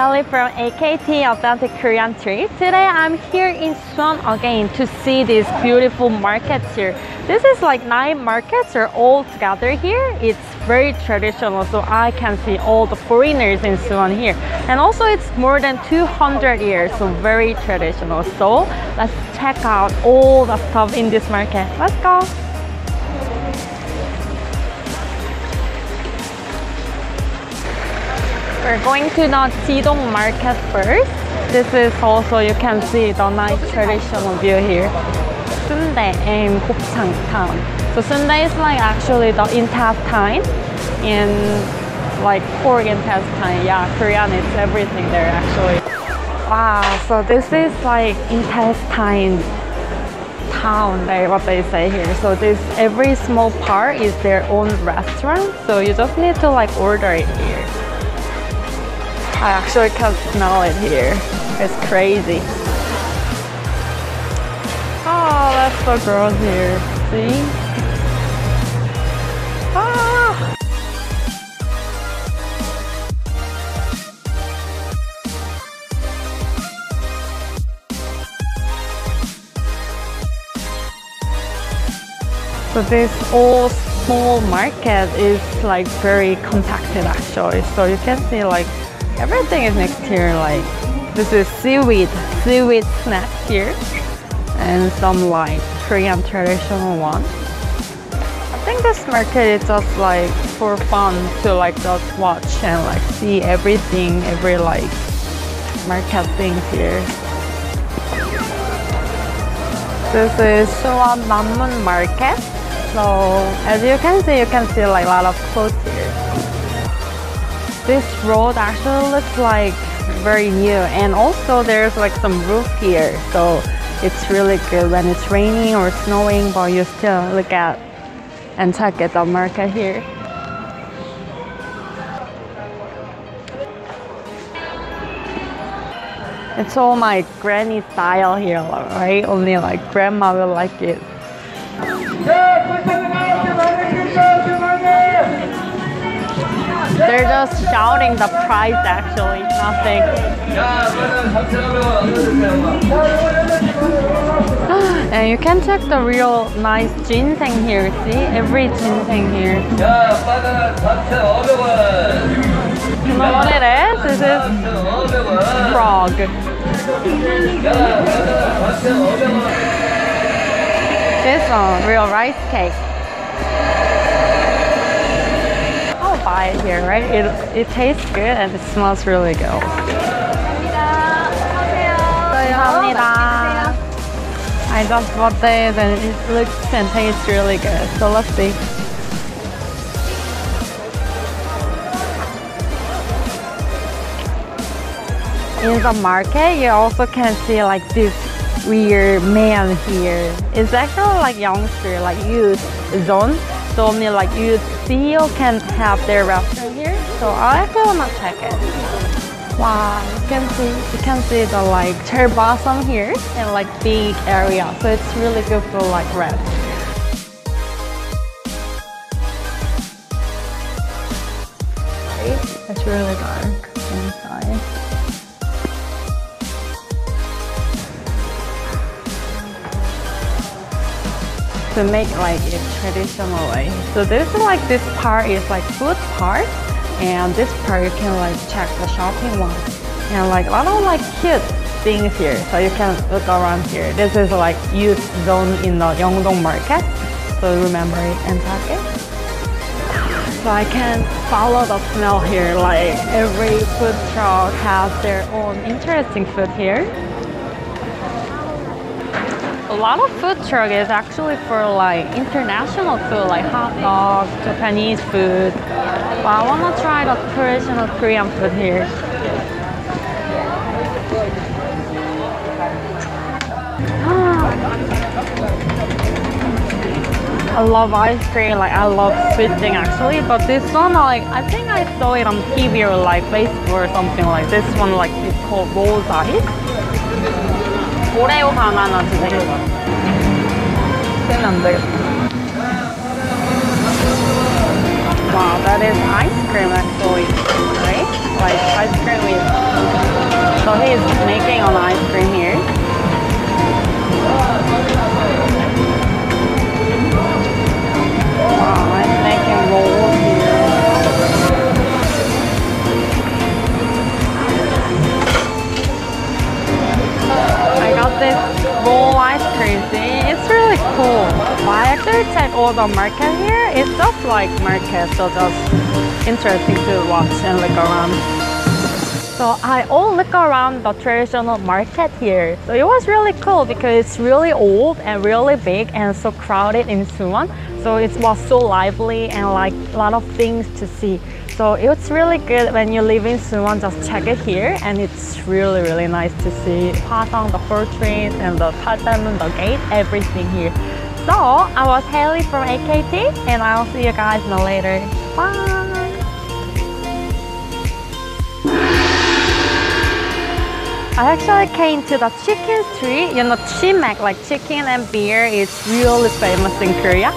Hailey from AKT Authentic Korean Trip. Today I'm here in Suwon again to see these beautiful markets here. This is like nine markets are all together here. It's very traditional so I can see all the foreigners in Suwon here. And also it's more than 200 years so very traditional. So let's check out all the stuff in this market. Let's go! We're going to the Jidong market first. This is also, you can see the nice traditional view here. Sundae and Gopchang town. So Sundae is like actually the intestine in like pork intestine. Yeah, Korean is everything there actually. Wow, so this is like intestine town, they, what they say here. So this every small part is their own restaurant. So you just need to like order it here. I actually can smell it here. It's crazy. Oh, that's so gross here. See? Ah! So this all small market is like very compacted actually. So you can see like everything is mixed here like this is seaweed seaweed snack here and some like korean traditional one. I think this market is just like for fun to like just watch and like see everything every like market things here. This is Suwon Nammun market. So as you can see you can see like a lot of clothes here this road actually looks like very new and also there's like some roof here so it's really good when it's raining or snowing but you still look at and check at the market here. It's all my granny style here right? Only like grandma will like it They're just shouting the price actually, nothing. and you can check the real nice ginseng here, see? Every ginseng here. You know what it is? This is frog. This one, real rice cake. Buy it here, right? It, it tastes good and it smells really good. I just bought this and it looks and tastes really good. So let's see. In the market, you also can see like this weird man here. It's actually like youngster, like youth zone told me like you CEO can have their restaurant here. So I actually wanna check it. Wow, you can see you can see the like cherry blossom here and like big area. So it's really good for like rest. It's really dark to make like a traditional way. So this is like this part is like food part and this part you can like check the shopping one and like a lot of like cute things here so you can look around here. This is like youth zone in the Yeongtong market so remember it and check it. So I can follow the smell here like every food truck has their own interesting food here lot of food truck is actually for like international food like hot dogs, Japanese food. But I want to try the traditional Korean food here. I love ice cream, like I love sweet thing actually, but this one like I think I saw it on TV or like Facebook or something like this one like it's called rose ice. 오레오 바나나 주세요. 쓰면 안 되겠다. Wow, that is ice cream actually, right? like ice cream with. So he's making an ice cream the market here. It's just like market, so just interesting to watch and look around. So I all look around the traditional market here. So it was really cool because it's really old and really big and so crowded in Suwon. So it was so lively and like a lot of things to see. So it's really good when you live in Suwon, just check it here and it's really really nice to see Hwaseong, the fortress and the Paldalmun, the gate, everything here. So I was Hailey from AKT and I'll see you guys in later. Bye! I actually came to the chicken street. You know, chimek, like chicken and beer, is really famous in Korea.